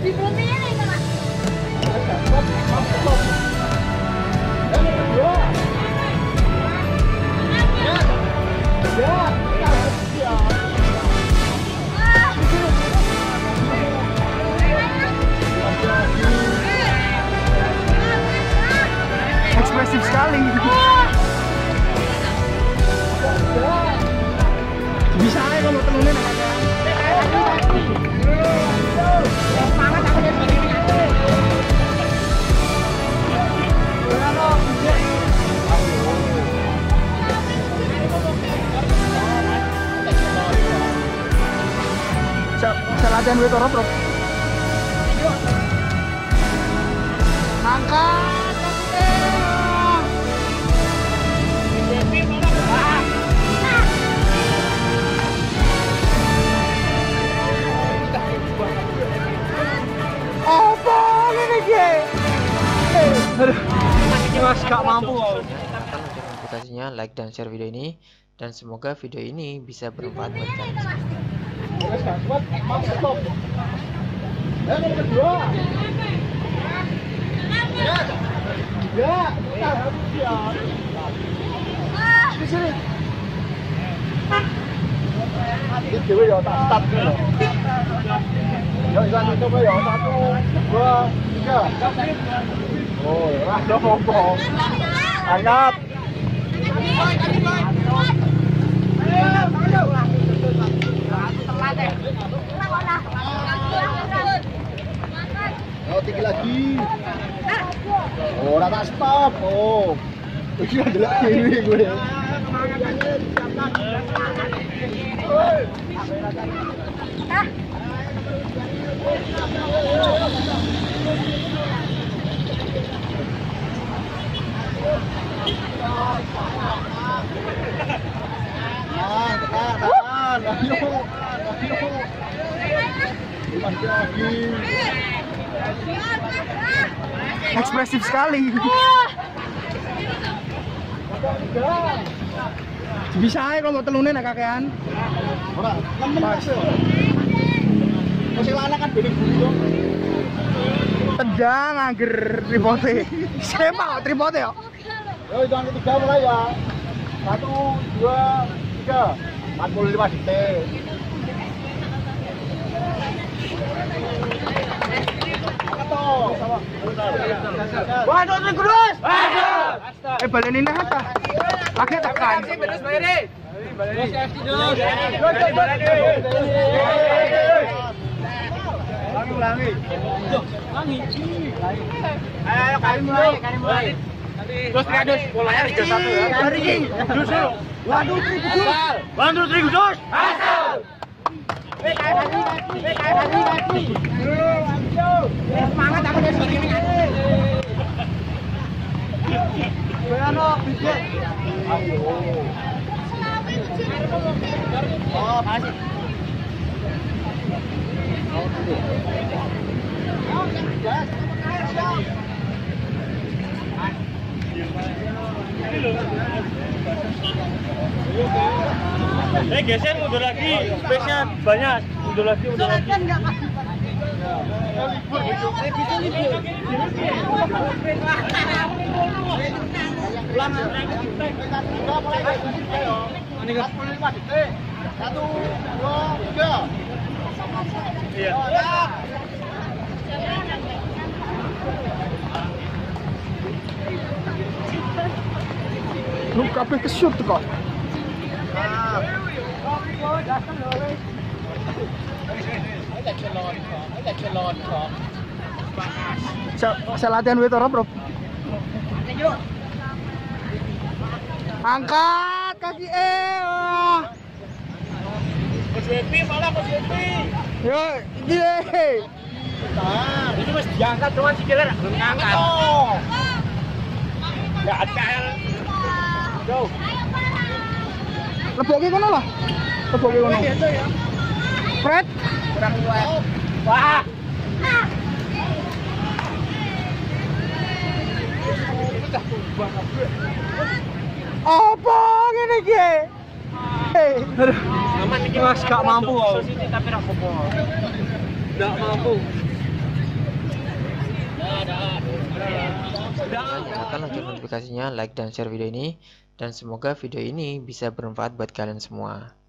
Ekspresif sekali. Bisa aja kalau telunin Sa sa latihan wito bro. Angkat. Apa ini ge? Aduh. Mas gak mampu. Like dan share video ini dan semoga video ini bisa bermanfaat buat kalian. Ya. Ya, kita harus ya. Di sini. Ini dewe ya tak start dulu. Yuk, Iwan coba ya. Satu, dua, tiga. Oh, lah, lo ngomong. Angkat. Tinggi lagi. Oh, rata stop. Oh. Iki adalah kiri gue. Tahan. Ayo, ayo. Lagi. Ekspresif sekali. Bisa aja kalau telunin ya kakean. Masih lana kan. Tendang angger tripote. Mau tripote ya. Yo, jangan ketiga mulai ya. Satu, dua, tiga. 45 detik. Waduh, ini kudus. Eh, balenin na hata. Pakai tekan. Langi, langi. Ayo, kali mulai, kali mulai. Terus bolanya satu ya. Waduh. Waduh. Asal. Dari sini Ayo. Oh. Eh geser mundur lagi, space-nya banyak. Mundur lagi, mundur lagi. Satu, dua, tiga. Iya. Lu kabeh kesut kok. Sa, sa latihan wito bro. Angkat kaki eh. Coach Wepi, malah Wepi. Yo, gile. Ini mas diangkat cuman si killer belum ngangkat. Oh. Ya ACL. Go. Leboke kono lah. Leboke kono. Fred. Kurang kuat. Wah. Apa ngene iki? Aduh, aman iki Mas gak mampu kok. tapi apa Gak mampu. Nyalakan lonceng notifikasinya, like dan share video ini dan semoga video ini bisa bermanfaat buat kalian semua.